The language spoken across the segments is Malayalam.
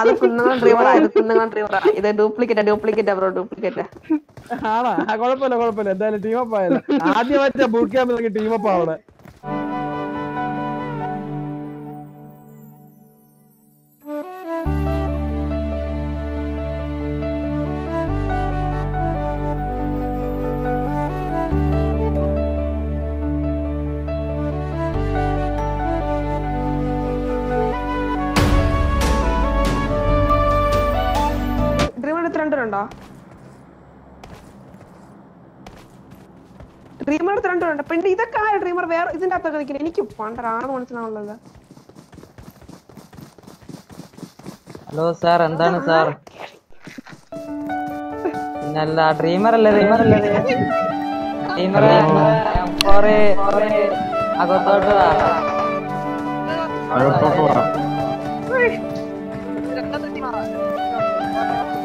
അത് കുന്നംകുളം ഡ്രീമറാ ഇത് കുന്നംകുളം ഡ്രീമറാ ഇത് ഡ്യൂപ്ലിക്കേറ്റാ ഡ്യൂപ്ലിക്കേറ്റാ ബ്രോ ഡ്യൂപ്ലിക്കേറ്റാ ആണോ? കുഴപ്പമില്ല കുഴപ്പമില്ല. എന്തായാലും ടീമപ്പ് ആയല്ലോ. ആദ്യമായിട്ട് ബൂട്ട് ക്യാമ്പിൽ ടീമപ്പ് ആവണേ. ഡ്രീമർ എത്രണ്ടോ ഡ്രീമർ എത്രണ്ടോ പിന്നെ ഇതൊക്കെ ആ ഡ്രീമർ വേറെ ഇതിന്റെ അകത്തൊക്കെ നിൽക്കുന്നത്. എനിക്ക് പണ്ടരാണെന്ന് മനസ്സിലാവുള്ളത് ഹലോ സാർ എന്താണ് സാർ പിന്നല്ല ഡ്രീമർ അല്ലേ ഡ്രീമർ അല്ലേ ഡ്രീമർ കൊറേ കൊറേ അകത്തോട്ട്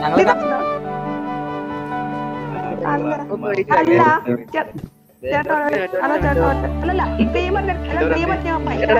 ഞങ്ങൾ അല്ല ചേട്ടാ അല്ല ചേട്ടാ അല്ലല്ല പേയ്മെന്റ് അല്ല ഡ്രീമർ ഞാൻ ഭയങ്കര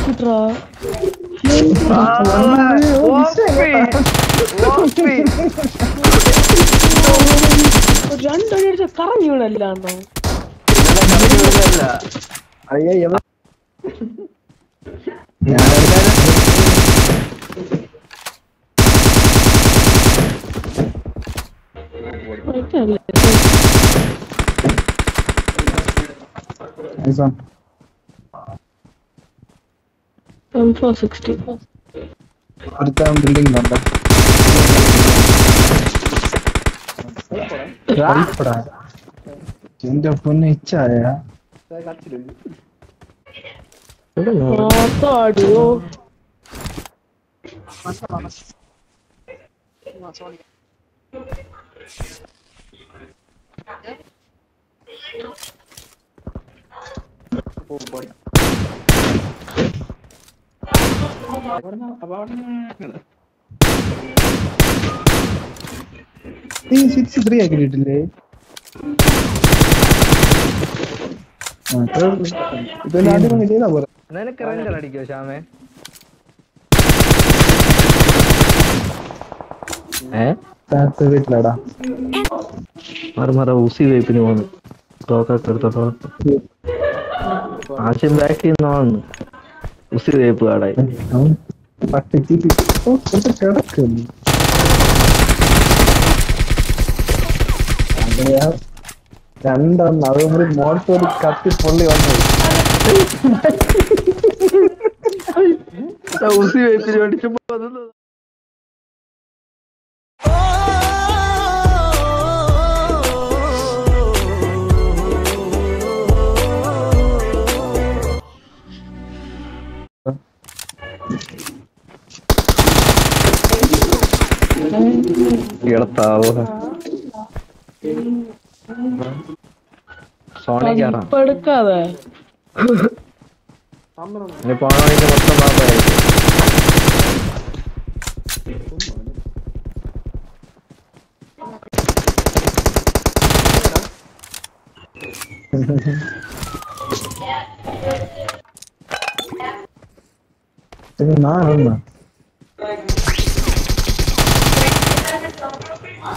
എമൗണ്ടാ നൈസ് രണ്ടടി അടിച്ച കറങ്ങി വീണല്ലാന്നോ അയ്യോ എവ nice one M four sixty ഒരുത്തരം ബിൽഡിംഗിലുണ്ട് കളിപ്പടാ എന്റെ പൊന്നെ ഇച്ചായ അതാടിയോ നീ സിക്സ് ത്രീ ചെയ്താ പോരെ. നിനക്ക് റെഞ്ചർ അടിക്കോ ശ്യാമേ? വീട്ടിലാടാ. മറ മറ ഊസി വൈപ്പിന് പോന്നു. ടോക്കൊക്കെ എടുത്തോട്ടോ. ആശയം ബാക്ക് ചെയ്യുന്നതാണ് ഉസി വേപ്പ് കുറച്ച് കിടക്കുന്നു രണ്ടെണ്ണം മോട്ടോർ കത്തി പൊള്ളി വന്നു ഉസി വേപ്പിന് വേണ്ടി ചുമ്മാ ഇടത്താവോ സോണി കയറാം ഇപ്പൊ എടുക്കാതെ ഇനി പോണ വഴിക്ക് മൊത്തം പാപ്പായിരിക്കും ഇത്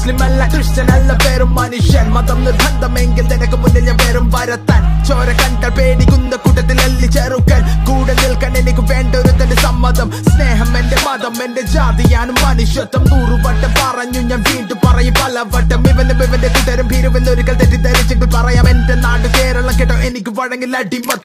മുസ്ലിം അല്ല ക്രിസ്ത്യൻ അല്ല പേരും മനുഷ്യൻ. മതം നിർബന്ധമെങ്കിൽ നിനക്ക് മുന്നിൽ ഞാൻ പേരും വരത്താൻ. ചോര കണ്ടാൽ പേടിക്കുന്ന കൂട്ടത്തിൽ അല്ലി ചെറുക്കൻ. കൂടെ നിൽക്കാൻ എനിക്ക് വേണ്ട ഒരു തന്റെ സമ്മതം. സ്നേഹം എന്റെ മതം എന്റെ ജാതിയാണ് മനുഷ്യത്വം. നൂറുവട്ടം പറഞ്ഞു ഞാൻ വീണ്ടും പറയും പല വട്ടം ഇവനും ഇവന്റെ കൂട്ടരും ഭീരുവെന്നൊരിക്കൽ തെറ്റിദ്ധരിച്ചെങ്കിൽ പറയാം എന്റെ നാട് കേരളം കേട്ടോ എനിക്ക് വഴങ്ങില്ല അടിമ